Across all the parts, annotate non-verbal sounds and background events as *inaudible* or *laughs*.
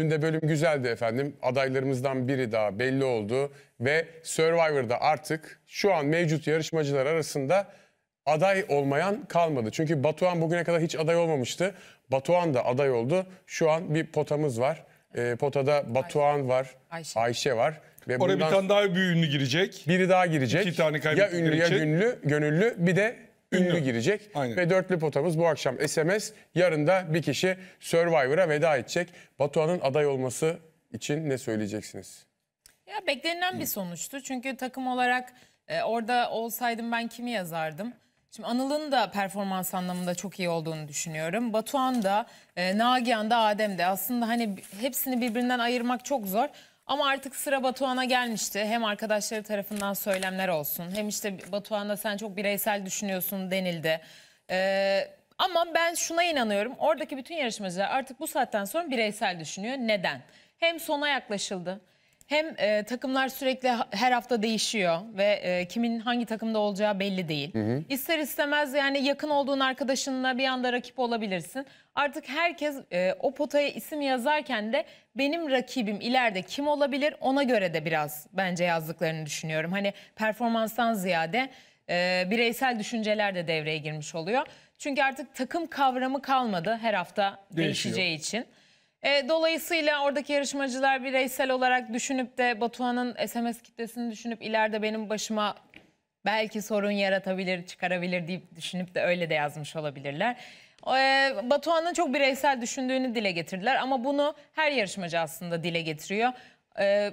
Dün de bölüm güzeldi efendim. Adaylarımızdan biri daha belli oldu ve Survivor'da artık şu an mevcut yarışmacılar arasında aday olmayan kalmadı. Çünkü Batuhan bugüne kadar hiç aday olmamıştı. Batuhan da aday oldu. Şu an bir potamız var. Ee, potada Batuhan var, Ayşe, Ayşe. var ve Oraya bir tane daha bir ünlü girecek. biri daha girecek. İki tane ya kaybettikleri ünlü ya gönüllü, gönüllü bir de ünlü, girecek. Aynen. Ve dörtlü potamız bu akşam SMS. Yarın da bir kişi Survivor'a veda edecek. Batuhan'ın aday olması için ne söyleyeceksiniz? Ya beklenilen bir sonuçtu. Çünkü takım olarak e, orada olsaydım ben kimi yazardım? Şimdi Anıl'ın da performans anlamında çok iyi olduğunu düşünüyorum. Batuhan da, e, Nagihan da, Adem de. Aslında hani hepsini birbirinden ayırmak çok zor. Ama artık sıra Batuhan'a gelmişti. Hem arkadaşları tarafından söylemler olsun. Hem işte Batuhan'da sen çok bireysel düşünüyorsun denildi. Ee, ama ben şuna inanıyorum. Oradaki bütün yarışmacılar artık bu saatten sonra bireysel düşünüyor. Neden? Hem sona yaklaşıldı. Hem e, takımlar sürekli ha- her hafta değişiyor ve e, kimin hangi takımda olacağı belli değil. İster istemez yani yakın olduğun arkadaşınla bir anda rakip olabilirsin. Artık herkes e, o potaya isim yazarken de benim rakibim ileride kim olabilir ona göre de biraz bence yazdıklarını düşünüyorum. Hani performanstan ziyade e, bireysel düşünceler de devreye girmiş oluyor. Çünkü artık takım kavramı kalmadı her hafta Değişiyor. değişeceği için. E, dolayısıyla oradaki yarışmacılar bireysel olarak düşünüp de Batuhan'ın SMS kitlesini düşünüp ileride benim başıma belki sorun yaratabilir, çıkarabilir deyip düşünüp de öyle de yazmış olabilirler. E, Batuhan'ın çok bireysel düşündüğünü dile getirdiler ama bunu her yarışmacı aslında dile getiriyor. E,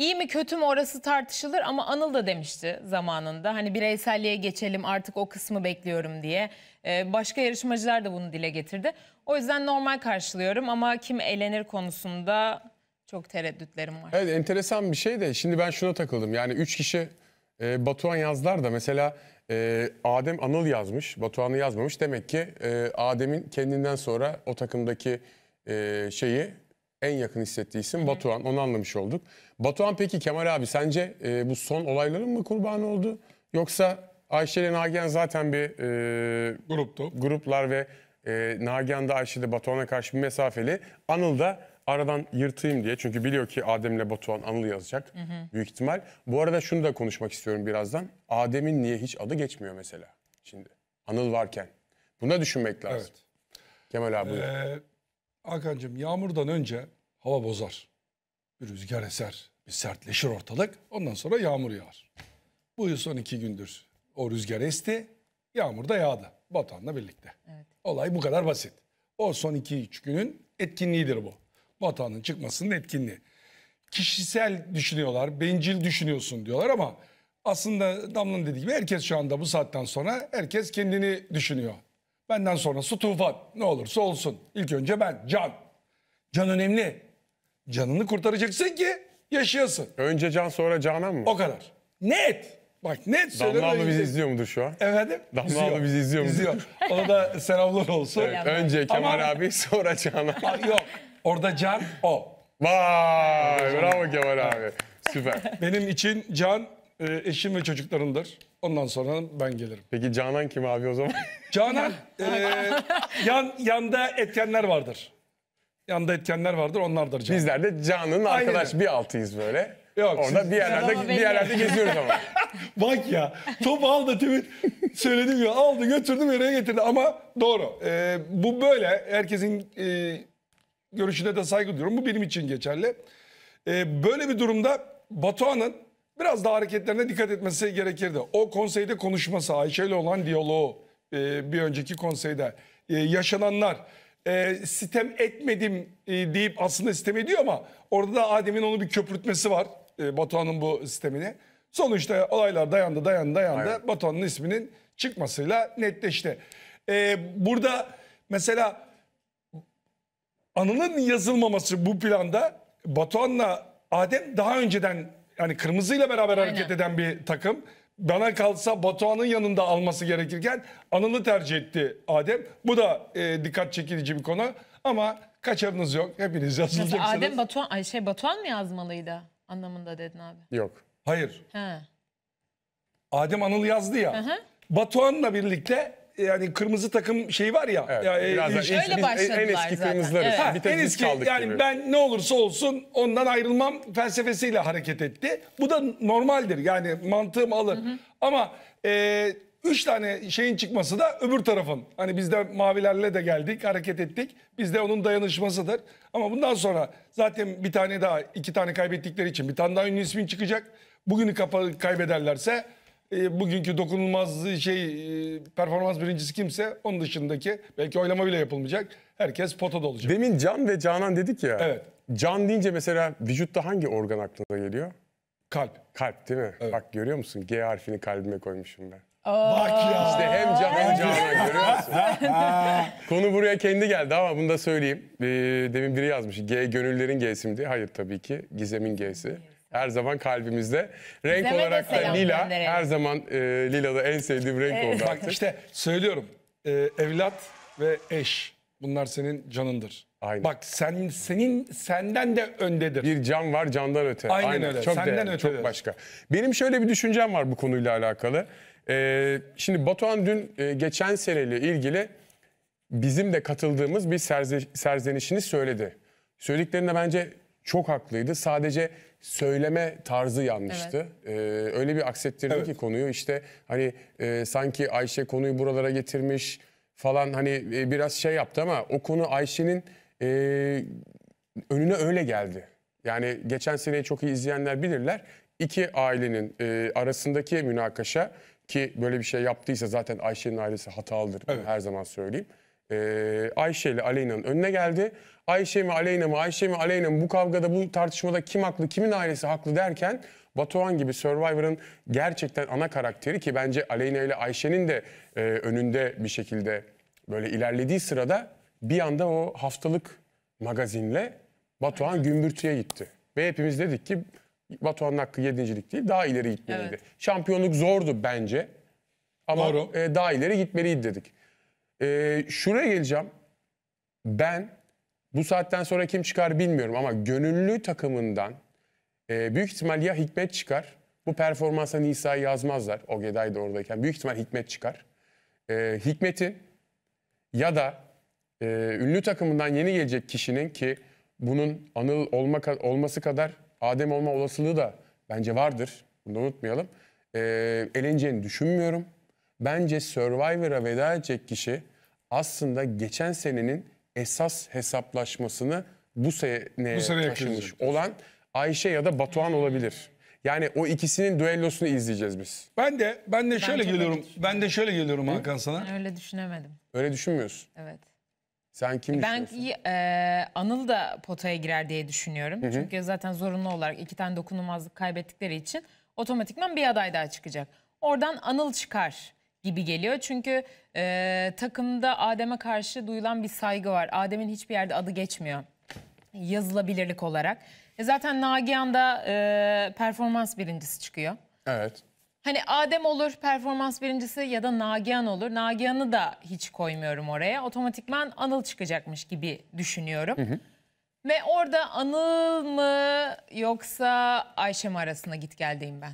İyi mi kötü mü orası tartışılır ama Anıl da demişti zamanında. Hani bireyselliğe geçelim artık o kısmı bekliyorum diye. Ee, başka yarışmacılar da bunu dile getirdi. O yüzden normal karşılıyorum ama kim elenir konusunda çok tereddütlerim var. Evet enteresan bir şey de şimdi ben şuna takıldım. Yani üç kişi e, Batuhan yazdılar da mesela e, Adem Anıl yazmış, Batuhan'ı yazmamış. Demek ki e, Adem'in kendinden sonra o takımdaki e, şeyi en yakın hissettiği isim Batuhan. Onu anlamış olduk. Batuhan peki Kemal abi sence e, bu son olayların mı kurbanı oldu? Yoksa Ayşe ile Nagihan zaten bir e, Gruptu. gruplar ve e, Nagihan da Ayşe de Batuhan'a karşı bir mesafeli. Anıl da aradan yırtayım diye. Çünkü biliyor ki Adem'le Batuhan Anıl yazacak büyük ihtimal. Bu arada şunu da konuşmak istiyorum birazdan. Adem'in niye hiç adı geçmiyor mesela şimdi? Anıl varken. Bunu da düşünmek lazım. Evet. Kemal abi buyur. Ee, Hakan'cığım yağmurdan önce hava bozar. Bir rüzgar eser. Bir sertleşir ortalık. Ondan sonra yağmur yağar. Bu yıl son iki gündür o rüzgar esti. Yağmur da yağdı. Batuhan'la birlikte. Olay bu kadar basit. O son iki üç günün etkinliğidir bu. Batuhan'ın çıkmasının etkinliği. Kişisel düşünüyorlar, bencil düşünüyorsun diyorlar ama aslında Damla'nın dediği gibi herkes şu anda bu saatten sonra herkes kendini düşünüyor. Benden sonrası tufan. Ne olursa olsun. İlk önce ben. Can. Can önemli. Canını kurtaracaksın ki yaşayasın. Önce Can sonra Canan mı? O kadar. Net. Bak net Damla söylüyorum. abla bizi izliyor mudur şu an? Efendim? Damla abla bizi izliyor mu? İzliyor. Ona da selamlar olsun. Selam. Önce Kemal Ama- abi sonra Canan. Yok. Orada Can o. Vay bravo Kemal abi. Süper. Benim için Can e, eşim ve çocuklarımdır. Ondan sonra ben gelirim. Peki Canan kim abi o zaman? *laughs* Canan e, yan yanda etkenler vardır. Yanda etkenler vardır onlardır Can. Bizler de Can'ın arkadaş bir altıyız böyle. Yok, Orada siz- bir yerlerde Ama bir yerlerde geziyoruz ama. *laughs* Bak ya topu aldı Tümit söyledim ya aldı götürdü nereye getirdi ama doğru. E, bu böyle herkesin e, görüşüne de saygı duyuyorum. Bu benim için geçerli. E, böyle bir durumda Batuhan'ın biraz daha hareketlerine dikkat etmesi gerekirdi. O konseyde konuşması, Ayşe ile olan diyaloğu e, bir önceki konseyde e, yaşananlar e, sitem etmedim e, deyip aslında sitem ediyor ama orada da Adem'in onu bir köpürtmesi var. E, Batuhan'ın bu sistemini. Sonuçta olaylar dayandı dayandı dayandı. Aynen. Batuhan'ın isminin çıkmasıyla netleşti. E, burada mesela Anıl'ın yazılmaması bu planda Batuhan'la Adem daha önceden yani kırmızıyla beraber hareket Aynen. eden bir takım. Bana kalsa Batuhan'ın yanında alması gerekirken Anıl'ı tercih etti Adem. Bu da e, dikkat çekici bir konu ama kaçarınız yok. Hepiniz Mesela yazılacaksınız. Adem Batuhan, ay şey Batuhan mı yazmalıydı anlamında dedin abi? Yok. Hayır. He. Adem Anıl yazdı ya. hı. Batuhan'la birlikte yani kırmızı takım şey var ya. Evet, ya e, biraz ilk- Öyle biz en- en başladılar eski zaten. kırmızılarız. Evet. Ha, en eski kaldık yani gibi. ben ne olursa olsun ondan ayrılmam felsefesiyle hareket etti. Bu da normaldir yani mantığım alır. Ama e, üç tane şeyin çıkması da öbür tarafın. Hani biz de mavilerle de geldik hareket ettik. Biz de onun dayanışmasıdır. Ama bundan sonra zaten bir tane daha iki tane kaybettikleri için bir tane daha ünlü ismin çıkacak. Bugünü kaybederlerse e, bugünkü dokunulmaz şey e, performans birincisi kimse onun dışındaki belki oylama bile yapılmayacak. Herkes potada olacak. Demin Can ve Canan dedik ya. Evet. Can deyince mesela vücutta hangi organ aklına geliyor? Kalp. Kalp değil mi? Bak görüyor musun? G harfini kalbime koymuşum ben. Bak ya. İşte hem Can hem Canan görüyor musun? *laughs* Konu buraya kendi geldi ama bunu da söyleyeyim. Ee, demin biri yazmış. G gönüllerin G'simdi. Hayır tabii ki Gizem'in G'si. Her zaman kalbimizde. Renk Gizem'e de olarak da lila. gönderelim. Her zaman e, lila da en sevdiğim renk oldu Bak artık. işte söylüyorum. Ee, evlat ve eş. Bunlar senin canındır. Aynen. Bak sen senin senden de öndedir. Bir can var candan öte. Aynen öyle. Çok Senden değerli, ötedir. çok başka. Benim şöyle bir düşüncem var bu konuyla alakalı. Ee, şimdi Batuhan dün e, geçen seneyle ilgili bizim de katıldığımız bir serze, serzenişini söyledi. Söylediklerinde bence çok haklıydı. Sadece söyleme tarzı yanlıştı. Ee, öyle bir aksettirdi Evet. ki konuyu işte hani e, sanki Ayşe konuyu buralara getirmiş falan hani e, biraz şey yaptı ama o konu Ayşe'nin e, önüne öyle geldi. Yani geçen seneyi çok iyi izleyenler bilirler. İki ailenin e, arasındaki münakaşa ki böyle bir şey yaptıysa zaten Ayşe'nin ailesi hatalıdır. Evet. Her zaman söyleyeyim. E, Ayşe ile Aleyna'nın önüne geldi. Ayşe mi Aleyna mı Ayşe mi Aleyna mı bu kavgada bu tartışmada kim haklı kimin ailesi haklı derken Batuhan gibi Survivor'ın gerçekten ana karakteri ki bence Aleyna ile Ayşe'nin de e, önünde bir şekilde böyle ilerlediği sırada bir anda o haftalık magazinle Batuhan gümbürtüye gitti. Ve hepimiz dedik ki Batuhan'ın hakkı yedincilik değil daha ileri gitmeliydi. Evet. Şampiyonluk zordu bence ama Doğru. e, daha ileri gitmeliydi dedik. E, şuraya geleceğim. Ben bu saatten sonra kim çıkar bilmiyorum ama gönüllü takımından e, büyük ihtimal ya Hikmet çıkar. Bu performansa Nisa'yı yazmazlar. Ogeday da oradayken. Büyük ihtimal Hikmet çıkar. E, Hikmet'in ya da e, ünlü takımından yeni gelecek kişinin ki bunun Anıl olma, olması kadar Adem olma olasılığı da bence vardır. Bunu da unutmayalım. E, eleneceğini düşünmüyorum. Bence Survivor'a veda edecek kişi aslında geçen senenin esas hesaplaşmasını bu seneye Bu seneye taşımış kıracak. olan Ayşe ya da Batuhan olabilir. Yani o ikisinin düellosunu izleyeceğiz biz. Ben de ben de şöyle çok geliyorum. öyle Ben de şöyle geliyorum Hakan sana. Öyle düşünemedim. Öyle düşünmüyorsun. Evet. Sen kim Ben düşünüyorsun? e, Anıl da potaya girer diye düşünüyorum. Çünkü zaten zorunlu olarak iki tane dokunulmazlık kaybettikleri için otomatikman bir aday daha çıkacak. Oradan Anıl çıkar gibi geliyor. Çünkü e, takımda Adem'e karşı duyulan bir saygı var. Adem'in hiçbir yerde adı geçmiyor yazılabilirlik olarak. E, zaten Nagihan da e, performans birincisi çıkıyor. Evet. Hani Adem olur performans birincisi ya da Nagihan olur. Nagihan'ı da hiç koymuyorum oraya. Otomatikman Anıl çıkacakmış gibi düşünüyorum. Ve orada Anıl mı yoksa Ayşe mi arasında git geldeyim ben.